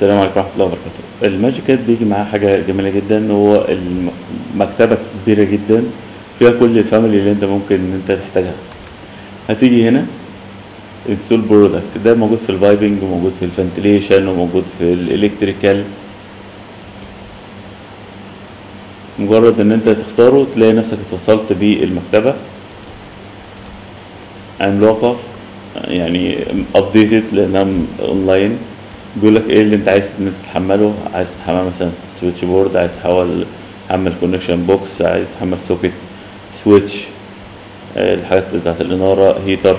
السلام عليكم ورحمة الله وبركاته. ال MagiCAD بيجي معاه حاجة جميلة جدا هو المكتبة كبيرة جدا فيها كل ال family اللي أنت ممكن إن أنت تحتاجها. هتيجي هنا install product ده موجود في ال piping وموجود في ال ventilation وموجود في ال electrical مجرد إن أنت تختاره تلاقي نفسك اتوصلت بالمكتبة عملاقة يعني updated لأنها اونلاين بيقول لك إيه اللي أنت عايز إن أنت عايز تحمل مثلا switch board عايز تحول تحمل connection box عايز تحمل socket switch آه، الحاجات بتاعت الإنارة heater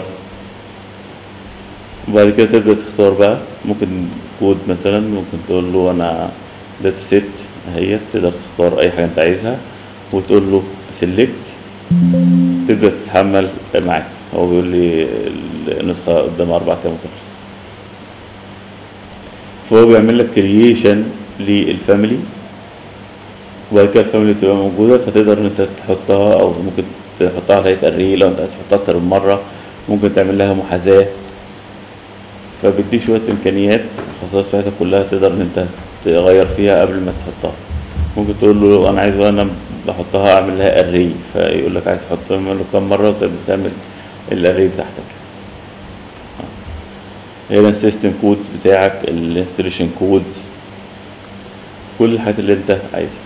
وبعد كده تبدأ تختار بقى. ممكن كود مثلا ممكن تقول له أنا data set اهي تقدر تختار أي حاجة أنت عايزها وتقول له select تبدأ تتحمل معاك. هو بيقول لي النسخة قدام أربع أيام وتخلص. فهو بيعمل لك creation لل family وبعد كده ال family بتبقى موجودة فتقدر إن أنت تحطها أو ممكن تحطها على هيئة array لو أنت عايز تحطها أكتر من مرة ممكن تعمل لها محاذاة. فبيديك شوية إمكانيات الخصائص بتاعتها كلها تقدر إن أنت تغير فيها قبل ما تحطها. ممكن تقول له أنا عايز وأنا بحطها أعمل لها array فيقول لك عايز تحطها له كام وتبدأ تعمل ال array بتاعتك. هنا ال system code بتاعك ال installation code كل الحاجات اللي انت عايزها.